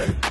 Okay.